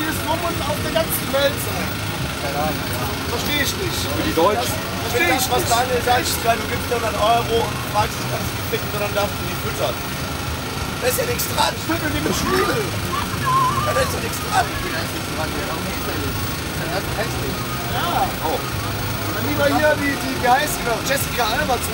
einziges Nummer auf der ganzen Welt sein. Verstehe ich nicht. Für die Deutschen. Verstehe ich was nicht. Daniel sagt, ist geil, du gibst 100 Euro und fragst dich, kannst du kriegen, sondern darfst du die füttern. Da ist ja nichts dran. Ich will mit dem Schniedel. Ja, da ist ja nichts dran. Ja. Oh. Dann lieber hier die, die, wie heißt die noch? Jessica Alba zu